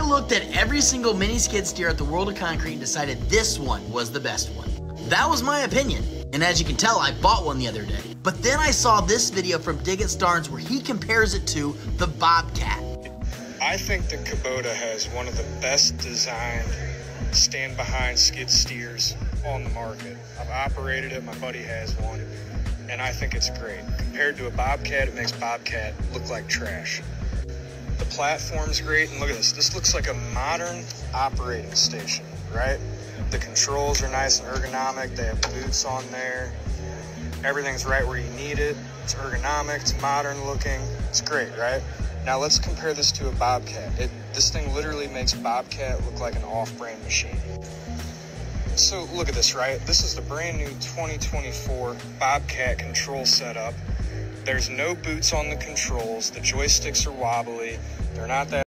I looked at every single mini skid steer at the World of Concrete and decided this one was the best one. That was my opinion, and as you can tell, I bought one the other day. But then I saw this video from Dig It Starnes where he compares it to the Bobcat. I think the Kubota has one of the best designed stand behind skid steers on the market. I've operated it, my buddy has one, and I think it's great. Compared to a Bobcat, it makes Bobcat look like trash. Platform's great, and look at this. This looks like a modern operating station, right? The controls are nice and ergonomic. They have boots on there. Everything's right where you need it. It's ergonomic, it's modern looking. It's great, right? Now let's compare this to a Bobcat. It, this thing literally makes Bobcat look like an off-brand machine. So look at this, right? This is the brand new 2024 Bobcat control setup. There's no boots on the controls. The joysticks are wobbly. They're not that